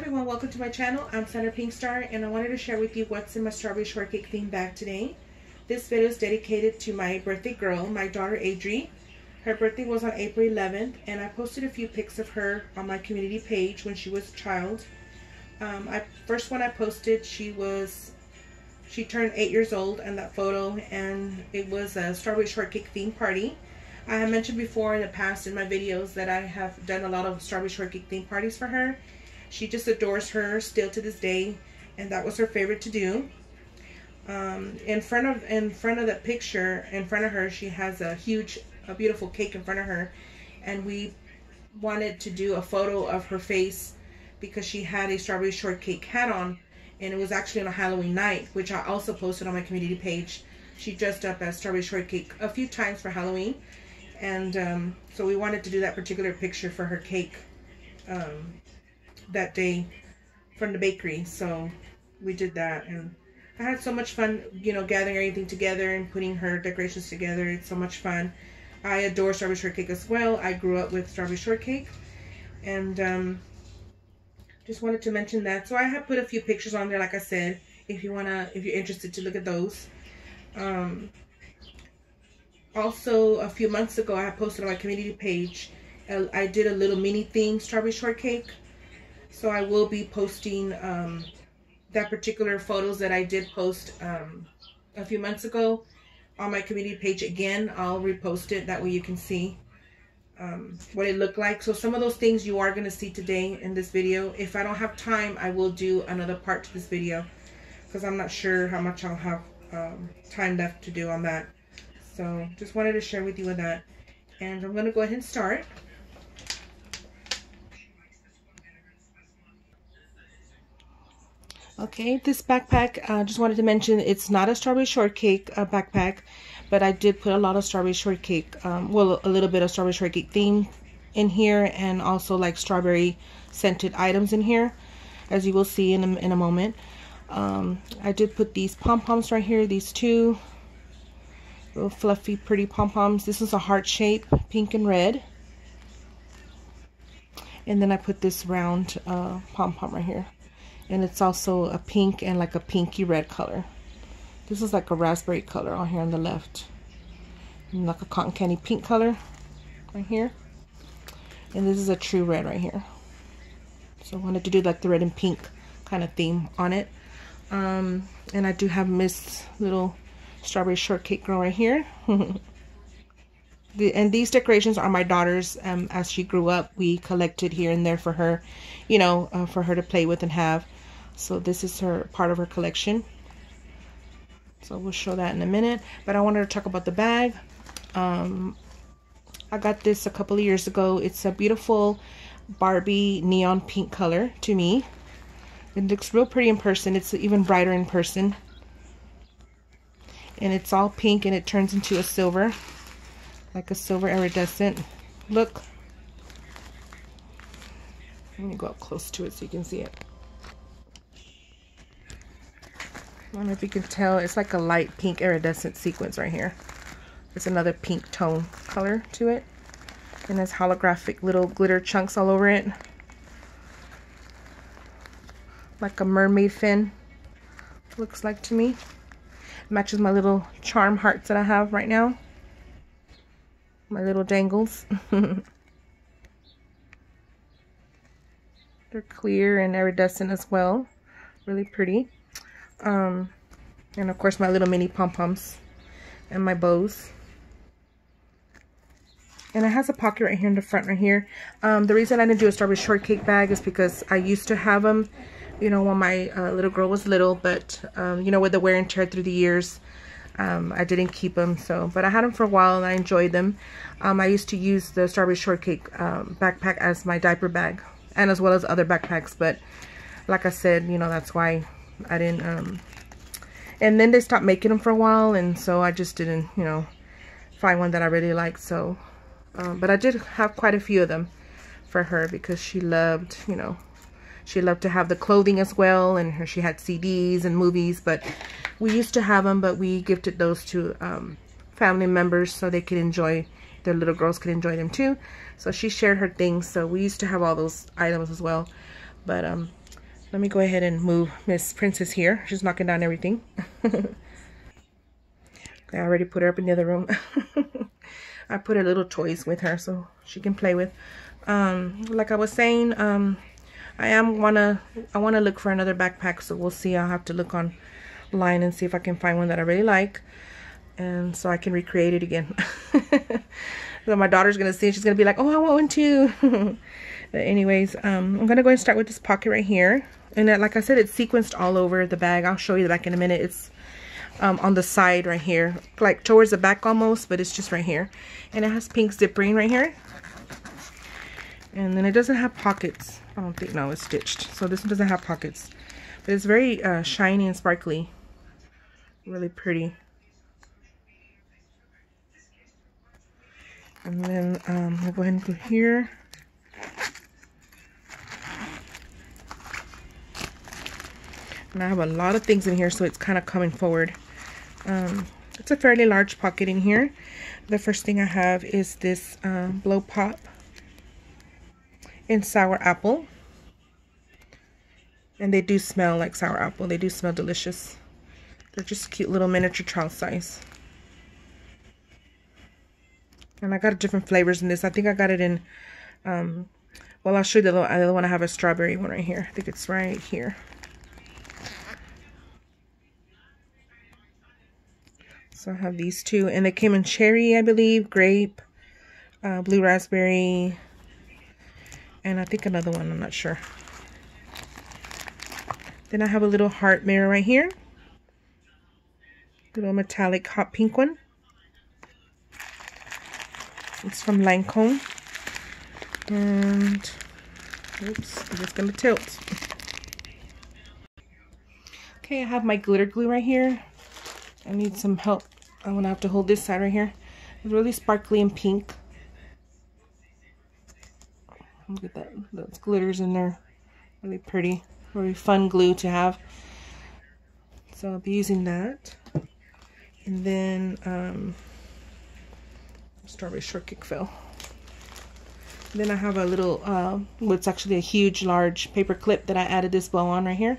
everyone, welcome to my channel. I'm Sandra Pinkstar and I wanted to share with you what's in my strawberry shortcake theme bag today. This video is dedicated to my birthday girl, my daughter Adri. Her birthday was on April 11th and I posted a few pics of her on my community page when she was a child. Um, I First one I posted, she was, she turned 8 years old in that photo and it was a strawberry shortcake theme party. I have mentioned before in the past in my videos that I have done a lot of strawberry shortcake theme parties for her she just adores her still to this day, and that was her favorite to do. Um, in front of in front of the picture, in front of her, she has a huge, a beautiful cake in front of her, and we wanted to do a photo of her face because she had a strawberry shortcake hat on, and it was actually on a Halloween night, which I also posted on my community page. She dressed up as strawberry shortcake a few times for Halloween, and um, so we wanted to do that particular picture for her cake. Um, that day from the bakery. So we did that and I had so much fun, you know, gathering everything together and putting her decorations together. It's so much fun. I adore strawberry shortcake as well. I grew up with strawberry shortcake and um, just wanted to mention that. So I have put a few pictures on there, like I said, if you wanna, if you're interested to look at those. Um, also, a few months ago, I posted on my community page, uh, I did a little mini theme strawberry shortcake so I will be posting um, that particular photos that I did post um, a few months ago on my community page again. I'll repost it. That way you can see um, what it looked like. So some of those things you are going to see today in this video. If I don't have time, I will do another part to this video because I'm not sure how much I'll have um, time left to do on that. So just wanted to share with you with that. And I'm going to go ahead and start. Okay, this backpack, I uh, just wanted to mention it's not a strawberry shortcake uh, backpack, but I did put a lot of strawberry shortcake, um, well, a little bit of strawberry shortcake theme in here and also like strawberry scented items in here, as you will see in a, in a moment. Um, I did put these pom-poms right here, these two little fluffy, pretty pom-poms. This is a heart shape, pink and red. And then I put this round uh, pom-pom right here and it's also a pink and like a pinky red color. This is like a raspberry color on here on the left. And like a cotton candy pink color right here. And this is a true red right here. So I wanted to do like the red and pink kind of theme on it. Um, and I do have Miss little strawberry shortcake girl right here. The, and these decorations are my daughter's. Um, as she grew up we collected here and there for her you know uh, for her to play with and have so this is her part of her collection. So we'll show that in a minute. But I wanted to talk about the bag. Um, I got this a couple of years ago. It's a beautiful Barbie neon pink color to me. It looks real pretty in person. It's even brighter in person. And it's all pink and it turns into a silver. Like a silver iridescent look. Let me go up close to it so you can see it. I don't know if you can tell, it's like a light pink iridescent sequence right here. It's another pink tone color to it. And there's holographic little glitter chunks all over it. Like a mermaid fin, looks like to me. Matches my little charm hearts that I have right now. My little dangles. They're clear and iridescent as well. Really pretty. Um, and of course my little mini pom-poms and my bows. And it has a pocket right here in the front right here. Um, the reason I didn't do a strawberry shortcake bag is because I used to have them, you know, when my uh, little girl was little. But, um, you know, with the wear and tear through the years, um, I didn't keep them. So, but I had them for a while and I enjoyed them. Um, I used to use the strawberry shortcake um, backpack as my diaper bag and as well as other backpacks. But like I said, you know, that's why I didn't, um, and then they stopped making them for a while, and so I just didn't, you know, find one that I really liked, so, um, but I did have quite a few of them for her because she loved, you know, she loved to have the clothing as well, and her, she had CDs and movies, but we used to have them, but we gifted those to um, family members so they could enjoy, their little girls could enjoy them too. So she shared her things, so we used to have all those items as well. But um, let me go ahead and move Miss Princess here. She's knocking down everything. I already put her up in the other room. I put her little toys with her so she can play with. Um, like I was saying, um, I am wanna I wanna look for another backpack, so we'll see. I'll have to look online and see if I can find one that I really like, and so I can recreate it again. so my daughter's gonna see, it. she's gonna be like, "Oh, I want one too." but anyways, um, I'm gonna go and start with this pocket right here, and like I said, it's sequenced all over the bag. I'll show you the back in a minute. It's um, on the side right here, like towards the back almost, but it's just right here. And it has pink zippering right here. And then it doesn't have pockets. I don't think, no, it's stitched. So this one doesn't have pockets. But it's very uh, shiny and sparkly. Really pretty. And then um, I'll go ahead and go here. And I have a lot of things in here, so it's kind of coming forward. Um, it's a fairly large pocket in here. The first thing I have is this um, blow pop in sour apple. And they do smell like sour apple. They do smell delicious. They're just cute little miniature child size. And I got different flavors in this. I think I got it in, um, well, I'll show you the other one. I have a strawberry one right here. I think it's right here. So I have these two. And they came in cherry, I believe, grape, uh, blue raspberry, and I think another one. I'm not sure. Then I have a little heart mirror right here. Little metallic hot pink one. It's from Lancome. And, oops, I'm just going to tilt. Okay, I have my glitter glue right here. I need some help. I'm to have to hold this side right here. It's really sparkly and pink. Look at that. Those glitters in there. Really pretty. Really fun glue to have. So I'll be using that. And then um, strawberry shortcake fill. Then I have a little, uh, what's actually a huge, large paper clip that I added this bow on right here.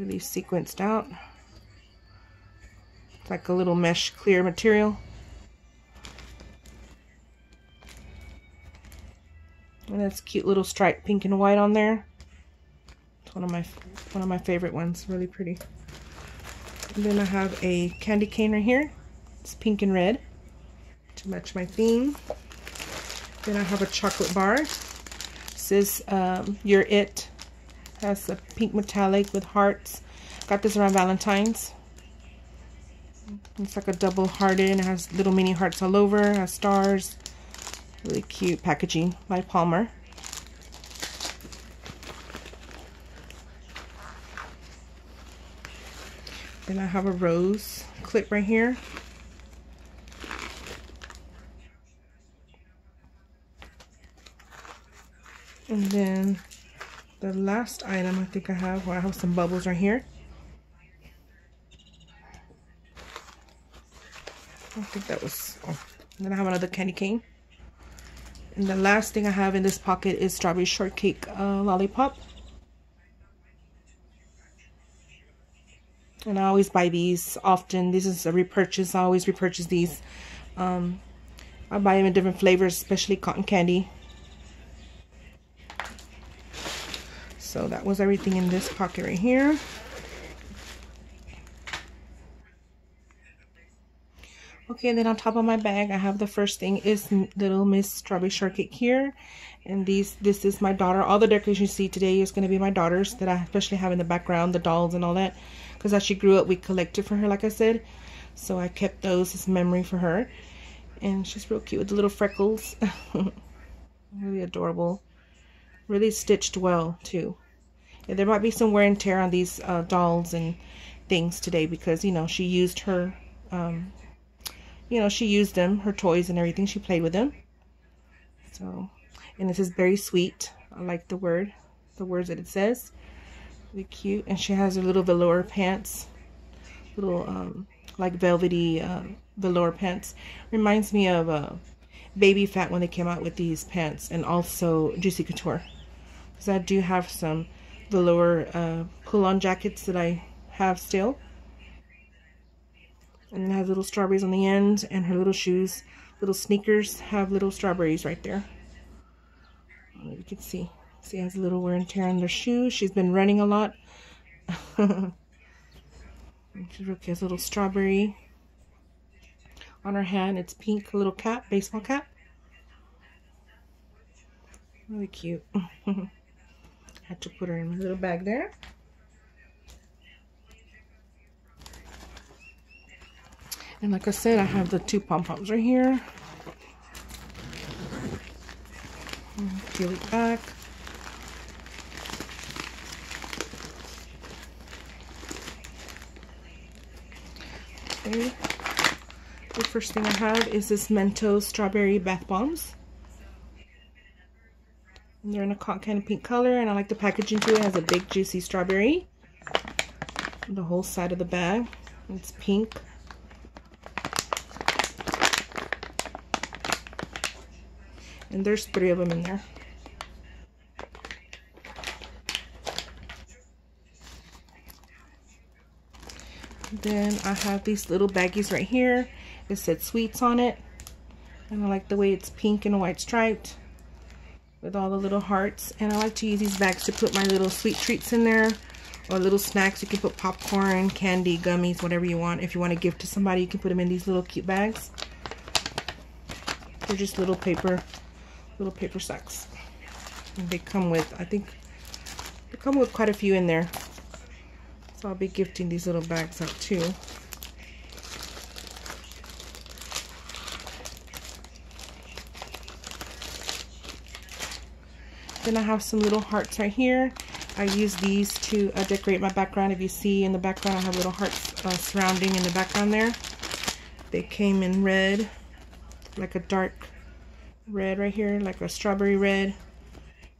Really sequenced out. It's like a little mesh clear material. And that's cute little stripe pink and white on there. It's one of my one of my favorite ones, really pretty. And then I have a candy cane right here. It's pink and red to match my theme. Then I have a chocolate bar. This is um, You're It has a pink metallic with hearts. Got this around Valentine's. It's like a double hearted and it has little mini hearts all over. Has stars. Really cute packaging by Palmer. Then I have a rose clip right here. And then the last item I think I have, well, I have some bubbles right here. I think that was, oh, then I have another candy cane. And the last thing I have in this pocket is strawberry shortcake uh, lollipop. And I always buy these often. This is a repurchase. I always repurchase these. Um, I buy them in different flavors, especially cotton candy. So that was everything in this pocket right here. Okay, and then on top of my bag, I have the first thing is Little Miss Strawberry Shortcake here. And these, this is my daughter. All the decorations you see today is going to be my daughter's that I especially have in the background, the dolls and all that. Because as she grew up, we collected for her, like I said. So I kept those as memory for her. And she's real cute with the little freckles. really adorable really stitched well too. There might be some wear and tear on these uh, dolls and things today because, you know, she used her, um, you know, she used them, her toys and everything. She played with them. So, and this is very sweet. I like the word, the words that it says. Really cute. And she has her little velour pants. Little, um, like velvety uh, velour pants. Reminds me of uh, Baby Phat when they came out with these pants and also Juicy Couture. Because I do have some velour uh, pull-on jackets that I have still. And it has little strawberries on the end and her little shoes, little sneakers have little strawberries right there. You can see. See, has a little wear and tear on their shoes. She's been running a lot. she has a little strawberry on her hand. It's pink, little cap, baseball cap. Really cute. Had to put her in my little bag there. And like I said, I have the two pom-poms right here. Peel it back. Okay. The first thing I have is this Mentos Strawberry Bath Bombs. They're in a cotton pink color, and I like the packaging too. It has a big juicy strawberry. The whole side of the bag. It's pink. And there's three of them in there. Then I have these little baggies right here. It said sweets on it. And I like the way it's pink and white striped with all the little hearts. And I like to use these bags to put my little sweet treats in there or little snacks. You can put popcorn, candy, gummies, whatever you want. If you want to give to somebody, you can put them in these little cute bags. They're just little paper, little paper sacks. And they come with, I think, they come with quite a few in there. So I'll be gifting these little bags out too. Then I have some little hearts right here. I use these to uh, decorate my background. If you see in the background, I have little hearts uh, surrounding in the background there. They came in red, like a dark red right here, like a strawberry red.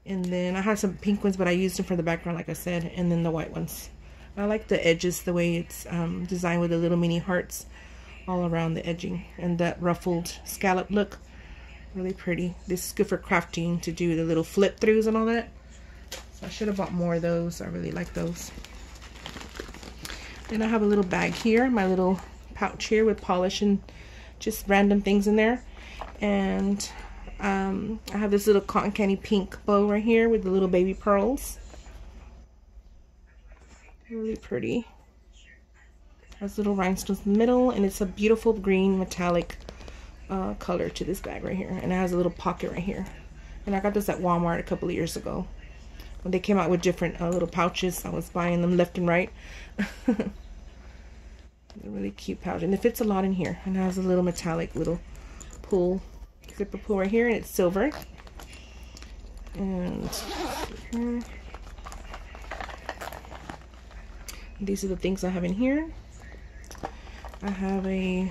And then I have some pink ones, but I used them for the background, like I said, and then the white ones. I like the edges, the way it's um, designed with the little mini hearts all around the edging and that ruffled scallop look. Really pretty. This is good for crafting to do the little flip throughs and all that. So I should have bought more of those. I really like those. Then I have a little bag here, my little pouch here with polish and just random things in there. And um, I have this little cotton candy pink bow right here with the little baby pearls. Really pretty. Has little rhinestones in the middle, and it's a beautiful green metallic uh, color to this bag right here. And it has a little pocket right here. And I got this at Walmart a couple of years ago. When they came out with different uh, little pouches, I was buying them left and right. really cute pouch. And it fits a lot in here. And it has a little metallic little pull, zipper pull right here. And it's silver. And here. These are the things I have in here. I have a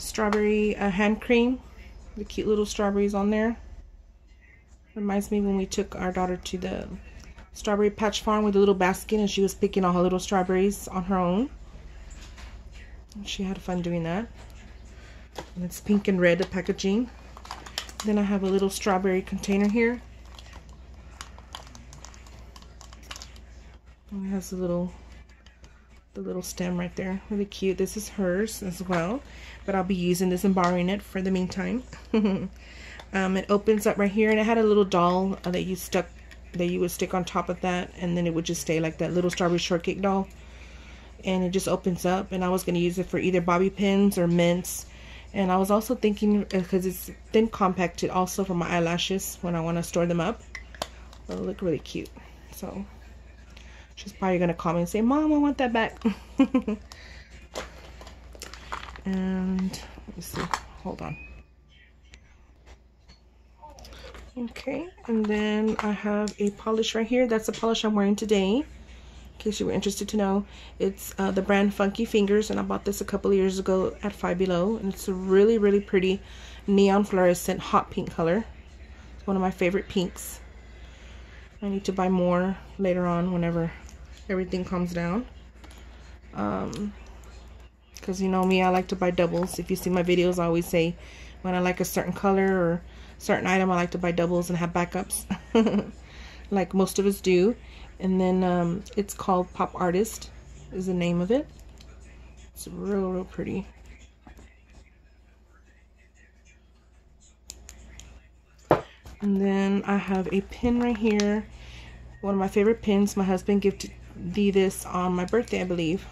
strawberry uh, hand cream. The cute little strawberries on there. Reminds me when we took our daughter to the strawberry patch farm with a little basket and she was picking all her little strawberries on her own. She had fun doing that. And it's pink and red, the packaging. Then I have a little strawberry container here. It has a little the little stem right there. Really cute. This is hers as well but I'll be using this and borrowing it for the meantime. Um, it opens up right here and it had a little doll that you stuck that you would stick on top of that and then it would just stay like that little strawberry shortcake doll. And it just opens up and I was going to use it for either bobby pins or mints. And I was also thinking because uh, it's thin compacted also for my eyelashes when I want to store them up. It'll look really cute so She's probably going to call me and say, Mom, I want that back. and let me see. Hold on. Okay, and then I have a polish right here. That's the polish I'm wearing today. In case you were interested to know, it's uh, the brand Funky Fingers, and I bought this a couple years ago at Five Below, and it's a really, really pretty neon fluorescent hot pink color. It's one of my favorite pinks. I need to buy more later on whenever everything comes down um because you know me I like to buy doubles if you see my videos I always say when I like a certain color or certain item, I like to buy doubles and have backups, like most of us do. And then um, it's called Pop Artist is the name of it. It's real, real pretty. And then I have a pin right here. One of my favorite pins. My husband gifted me this on my birthday, I believe.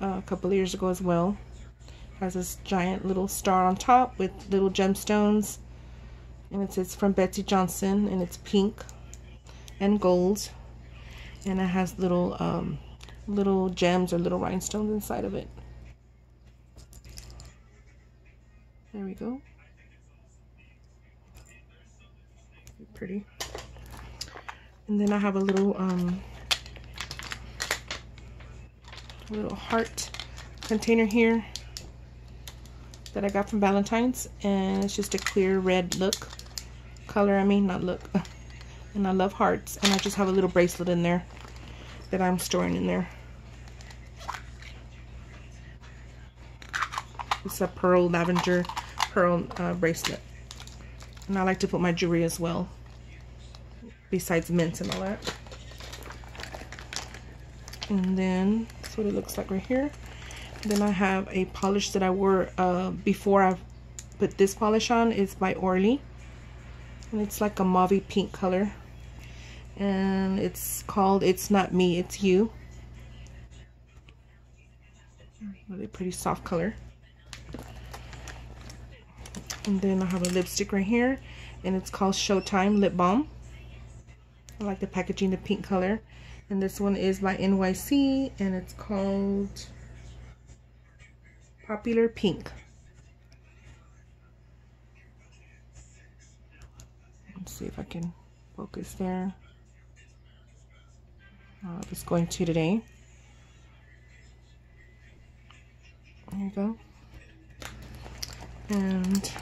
Uh, a couple years ago as well. Has this giant little star on top with little gemstones. And it says from Betsey Johnson and it's pink and gold. And it has little um, little gems or little rhinestones inside of it. There we go. pretty. And then I have a little um, little heart container here that I got from Valentine's and it's just a clear red look. Color I mean not look. And I love hearts and I just have a little bracelet in there that I'm storing in there. It's a pearl lavender pearl uh, bracelet. And I like to put my jewelry as well besides mints and all that. And then what it looks like right here. Then I have a polish that I wore uh, before I put this polish on. It's by Orly. And it's like a mauve pink color. And it's called It's Not Me, It's You. Really pretty soft color. And then I have a lipstick right here. And it's called Showtime Lip Balm. I like the packaging, the pink color. And this one is by NYC and it's called Popular Pink. Let's see if I can focus there. Uh, it's going to today. There you go. And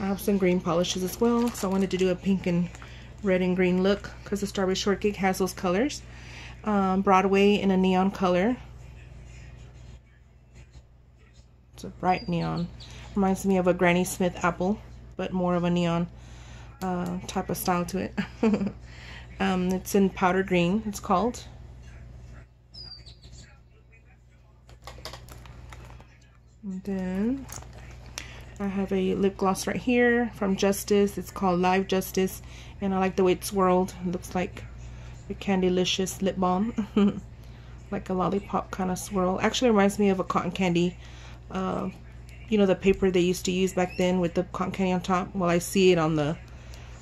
I have some green polishes as well. So I wanted to do a pink and red and green look because the Strawberry Shortcake has those colors. Um, Broadway in a neon color. It's a bright neon. Reminds me of a Granny Smith apple, but more of a neon uh, type of style to it. um, it's in powder green, it's called. And then I have a lip gloss right here from Justice. It's called Live Justice and I like the way it's swirled. It looks like a Candylicious lip balm. like a lollipop kind of swirl. Actually reminds me of a cotton candy. Uh, you know the paper they used to use back then with the cotton candy on top? Well, I see it on the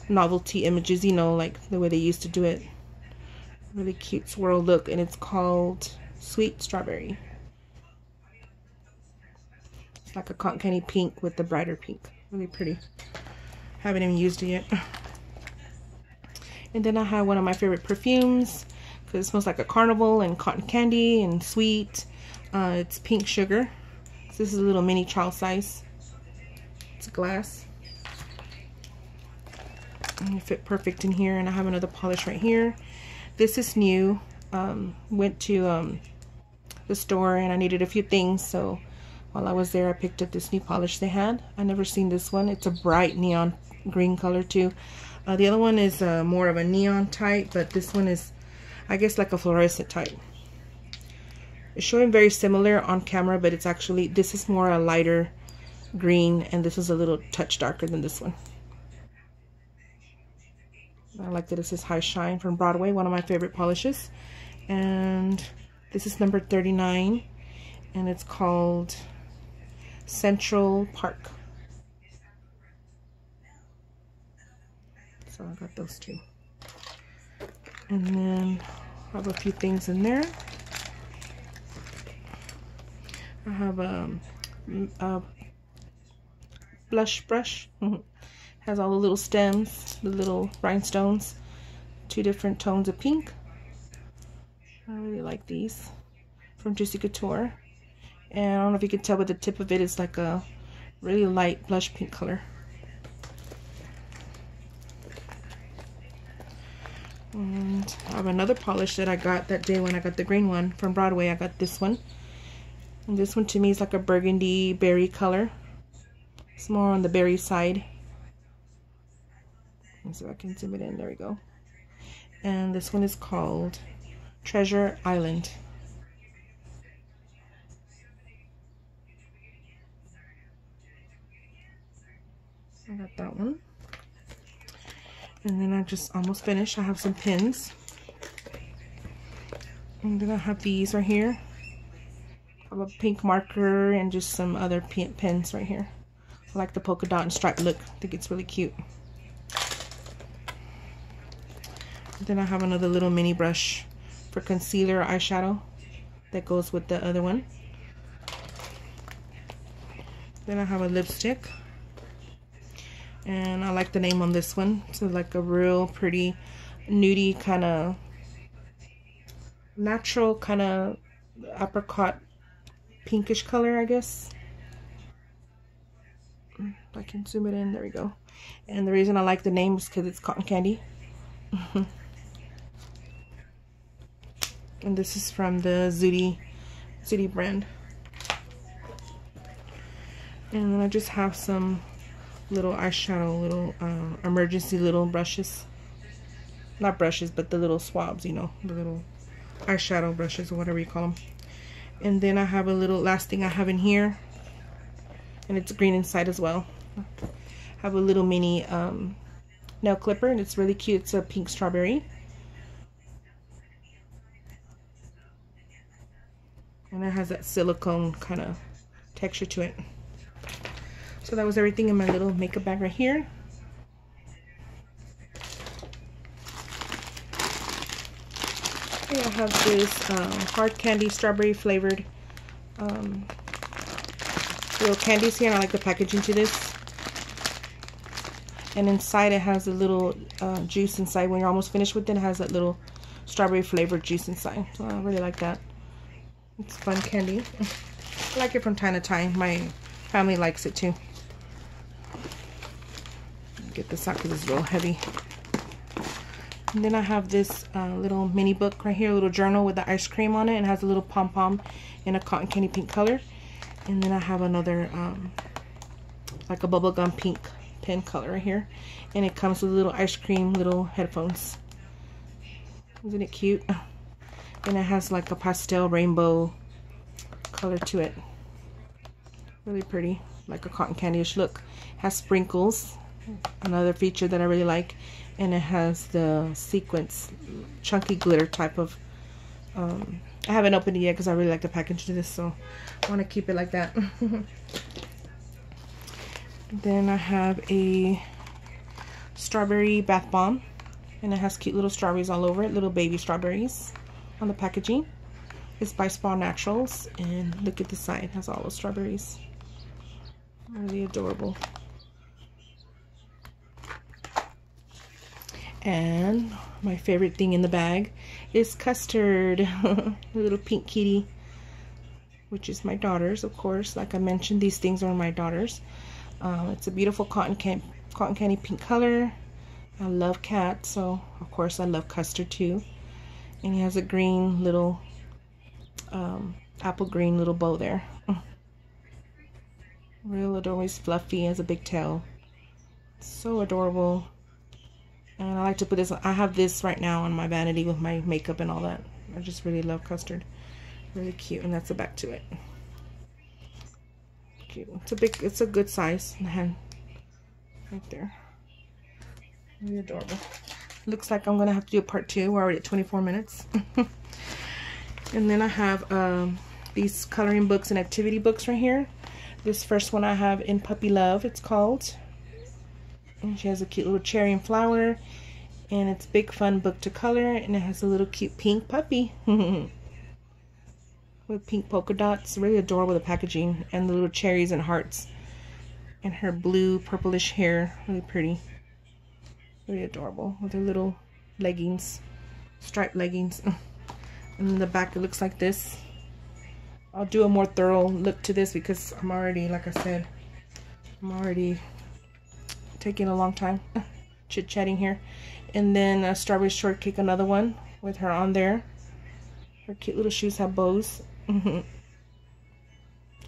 novelty images, you know, like the way they used to do it. Really cute swirl look, and it's called Sweet Strawberry. It's like a cotton candy pink with the brighter pink. Really pretty. Haven't even used it yet. And then I have one of my favorite perfumes because it smells like a carnival and cotton candy and sweet. Uh, it's pink sugar. So this is a little mini child size. It's a glass. And it fit perfect in here. And I have another polish right here. This is new. Um, went to um, the store and I needed a few things. So while I was there, I picked up this new polish they had. I never seen this one. It's a bright neon green color too. Uh, the other one is uh, more of a neon type, but this one is, I guess, like a fluorescent type. It's showing very similar on camera, but it's actually, this is more a lighter green, and this is a little touch darker than this one. I like that it says High Shine from Broadway, one of my favorite polishes. And this is number 39, and it's called Central Park. So I got those two. And then I have a few things in there. I have um, a, a uh, blush brush. Mm-hmm. Has all the little stems, the little rhinestones, two different tones of pink. I really like these from Juicy Couture. And I don't know if you can tell, but the tip of it is like a really light blush pink color. And I have another polish that I got that day when I got the green one from Broadway. I got this one. And this one to me is like a burgundy berry color. It's more on the berry side. So I can zoom it in. There we go. And this one is called Treasure Island. I got that one. And then I just almost finished. I have some pins. And then I have these right here. I have a pink marker and just some other pins right here. I like the polka dot and stripe look. I think it's really cute. Then I have another little mini brush for concealer eyeshadow that goes with the other one. Then I have a lipstick. And I like the name on this one. So like a real pretty nudie kind of natural kind of apricot pinkish color, I guess. Mm, I can zoom it in. There we go. And the reason I like the name is because it's cotton candy. and this is from the Zudy, Zudy brand. And then I just have some little eyeshadow, little uh, emergency little brushes. Not brushes, but the little swabs, you know, the little eyeshadow brushes or whatever you call them. And then I have a little, last thing I have in here, and it's green inside as well. I have a little mini um, nail clipper, and it's really cute. It's a pink strawberry. And it has that silicone kind of texture to it. So that was everything in my little makeup bag right here. I have this um, hard candy strawberry flavored um, little candies here. And I like the packaging to this. And inside it has a little uh, juice inside. When you're almost finished with it, it has that little strawberry flavored juice inside. So I really like that. It's fun candy. I like it from time to time. My family likes it too. Get this out because it's real heavy. And then I have this uh, little mini book right here, a little journal with the ice cream on it. and has a little pom-pom in a cotton candy pink color. And then I have another, um, like a bubblegum pink pen color right here. And it comes with little ice cream, little headphones. Isn't it cute? And it has like a pastel rainbow color to it. Really pretty, like a cotton candy-ish look. Has sprinkles, another feature that I really like and it has the sequence chunky glitter type of um, I haven't opened it yet because I really like the package to this so I want to keep it like that. Then I have a strawberry bath bomb and it has cute little strawberries all over it little baby strawberries on the packaging. It's by Spa Naturals and look at the side it has all the strawberries. Really adorable And my favorite thing in the bag is custard, the little pink kitty, which is my daughter's, of course. Like I mentioned, these things are my daughter's. Um, it's a beautiful cotton, can cotton candy pink color. I love cats, so of course I love custard too. And he has a green little, um, apple green little bow there. Real adorable, he's fluffy, has a big tail. So adorable. And I like to put this, I have this right now on my vanity with my makeup and all that. I just really love custard. Really cute. And that's the back to it. Cute. It's a big, it's a good size. Right there. Really adorable. Looks like I'm going to have to do a part two. We're already at 24 minutes. and then I have um, these coloring books and activity books right here. This first one I have in Puppy Love, it's called. And she has a cute little cherry and flower. And it's big fun book to color. And it has a little cute pink puppy. with pink polka dots. Really adorable the packaging. And the little cherries and hearts. And her blue purplish hair. Really pretty. Really adorable. With her little leggings. Striped leggings. and in the back it looks like this. I'll do a more thorough look to this because I'm already, like I said, I'm already taking a long time chit-chatting here. And then a strawberry shortcake, another one with her on there. Her cute little shoes have bows. and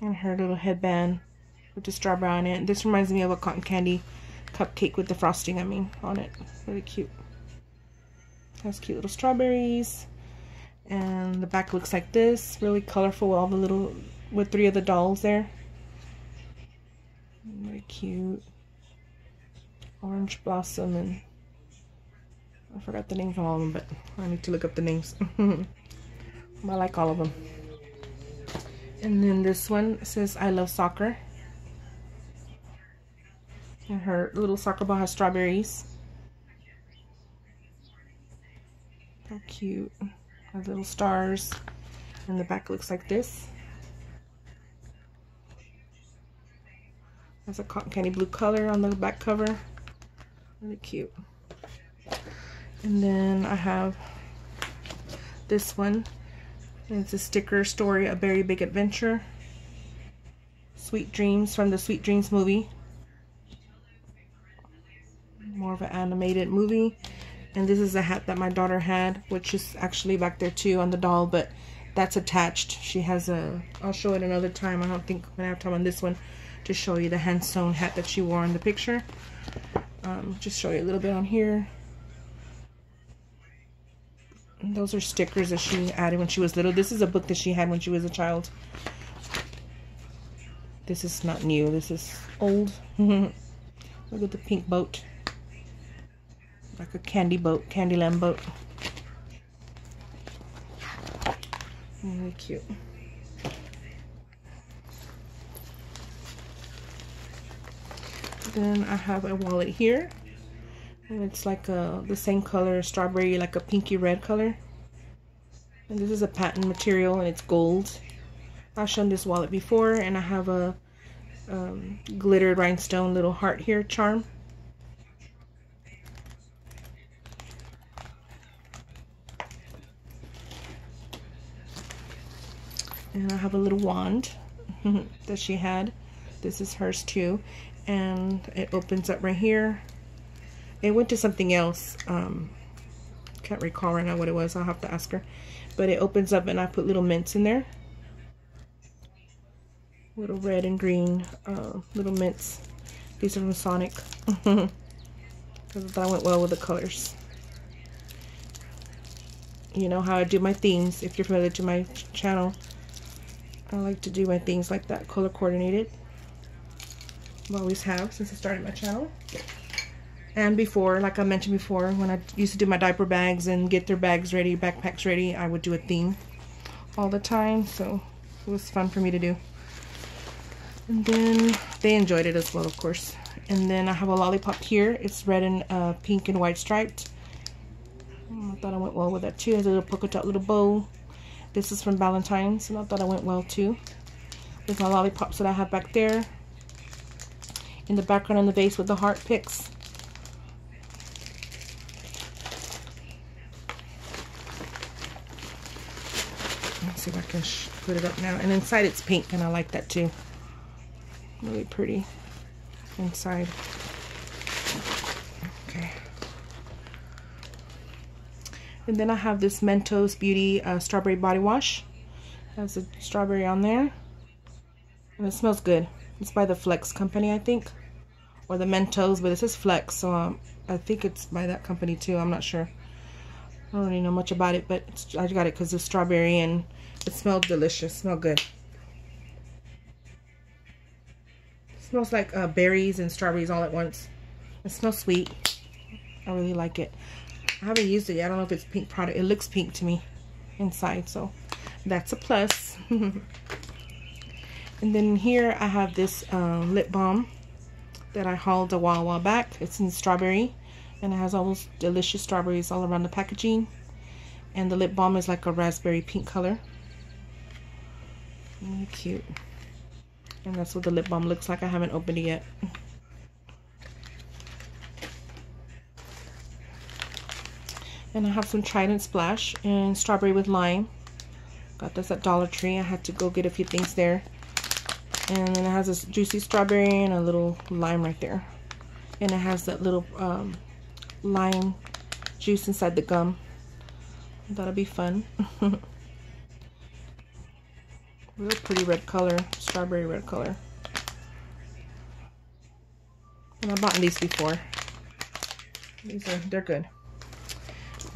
her little headband with the strawberry on it. This reminds me of a cotton candy cupcake with the frosting, I mean, on it. Really cute. Has cute little strawberries. And the back looks like this. Really colorful with all the little, with three of the dolls there. Very cute. Orange Blossom and I forgot the names of all of them, but I need to look up the names. I like all of them. And then this one says, I love soccer. And her little soccer ball has strawberries. How cute. Has little stars. And the back looks like this. Has a cotton candy blue color on the back cover. Really cute. And then I have this one. It's a sticker story, A Very Big Adventure. Sweet Dreams from the Sweet Dreams movie. More of an animated movie. And this is a hat that my daughter had, which is actually back there too on the doll, but that's attached. She has a, I'll show it another time. I don't think I'm going to have time on this one to show you the hand sewn hat that she wore in the picture. Um, just show you a little bit on here. And those are stickers that she added when she was little. This is a book that she had when she was a child. This is not new. This is old. Look at the pink boat. Like a candy boat, Candyland boat. Really cute. Then I have a wallet here. And it's like a, the same color, strawberry, like a pinky red color. And this is a patent material and it's gold. I've shown this wallet before and I have a um, glittered rhinestone little heart here charm. And I have a little wand that she had. This is hers too and it opens up right here. It went to something else um, can't recall right now what it was I'll have to ask her. But it opens up and I put little mints in there. Little red and green uh, little mints. These are from Sonic. Because that went well with the colors. You know how I do my themes if you're familiar to my channel I like to do my things like that color coordinated always have since I started my channel. And before, like I mentioned before, when I used to do my diaper bags and get their bags ready, backpacks ready, I would do a theme all the time. So it was fun for me to do. And then they enjoyed it as well, of course. And then I have a lollipop here. It's red and uh, pink and white striped. I thought I went well with that too. Has a little polka dot little bow. This is from Valentine's, and I thought I went well too. With my lollipops that I have back there in the background on the base with the heart picks. Let's see if I can put it up now. And inside it's pink, and I like that too. Really pretty inside. Okay. And then I have this Mentos Beauty uh, Strawberry Body Wash. Has a strawberry on there. And it smells good. It's by the Flex company, I think. Or the Mentos, but this is Flex, so um, I think it's by that company too. I'm not sure. I don't really know much about it, but I got it because it's strawberry and it smelled delicious. Smell good. It smells like uh, berries and strawberries all at once. It smells sweet. I really like it. I haven't used it yet. I don't know if it's pink product. It looks pink to me inside, so that's a plus. And then here I have this uh, lip balm that I hauled a while, while back. It's in strawberry and it has all those delicious strawberries all around the packaging. And the lip balm is like a raspberry pink color. Really cute. And that's what the lip balm looks like. I haven't opened it yet. And I have some Trident Splash and strawberry with lime. Got this at Dollar Tree. I had to go get a few things there. And then it has this juicy strawberry and a little lime right there. And it has that little um, lime juice inside the gum. That'll be fun. Real pretty red color, strawberry red color. And I bought these before. These are, they're good.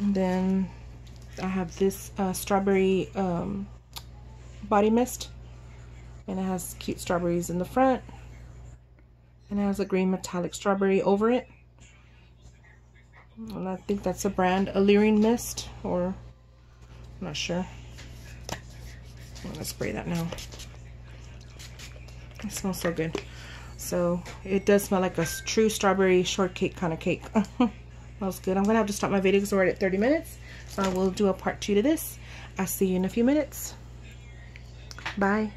And then I have this uh, strawberry um, body mist. And it has cute strawberries in the front. And it has a green metallic strawberry over it. And I think that's a brand Alluring Mist. Or, I'm not sure. I'm to spray that now. It smells so good. So it does smell like a true strawberry shortcake kind of cake. smells good. I'm to have to stop my video because we're at 30 minutes. So I will do a part two to this. I'll see you in a few minutes. Bye.